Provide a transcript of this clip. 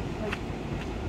good.